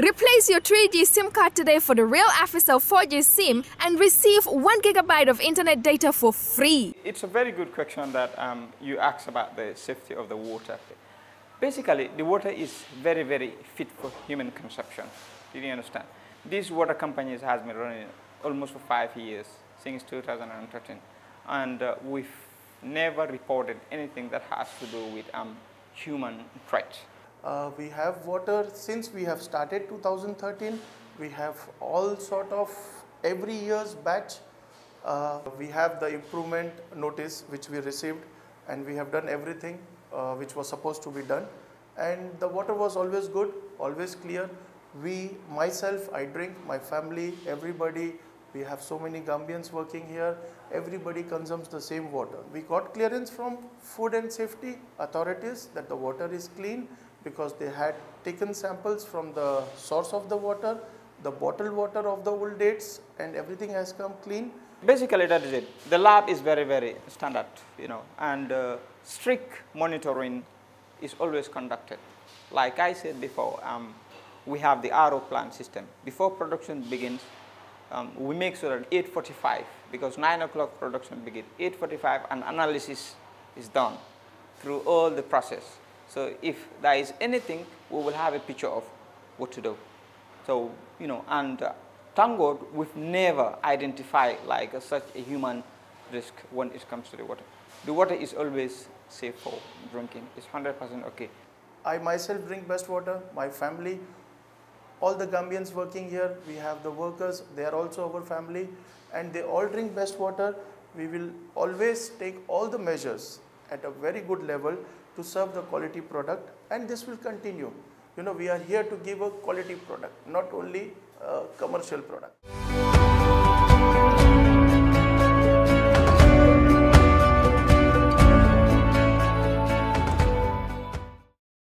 Replace your 3G SIM card today for the Real Africell 4G SIM and receive 1 gigabyte of internet data for free. It's a very good question that um, you asked about the safety of the water. Basically, the water is very, very fit for human consumption. Did you understand? These water companies has been running almost for five years, since 2013. And uh, we've never reported anything that has to do with um, human threat. Uh, we have water since we have started 2013. We have all sort of every year's batch. Uh, we have the improvement notice which we received and we have done everything uh, which was supposed to be done. And the water was always good, always clear. We, myself, I drink, my family, everybody, we have so many Gambians working here. Everybody consumes the same water. We got clearance from food and safety authorities that the water is clean because they had taken samples from the source of the water, the bottled water of the old dates and everything has come clean. Basically that is it. The lab is very, very standard, you know, and uh, strict monitoring is always conducted. Like I said before, um, we have the RO plant system. Before production begins, um, we make sure that 8.45, because 9 o'clock production begins, 8.45 an analysis is done through all the process. So if there is anything, we will have a picture of what to do. So, you know, and uh, thank God we've never identified like uh, such a human risk when it comes to the water. The water is always safe for drinking. It's 100% okay. I myself drink best water, my family, all the Gambians working here, we have the workers, they are also our family and they all drink best water. We will always take all the measures at a very good level to serve the quality product and this will continue. You know, we are here to give a quality product, not only a commercial product.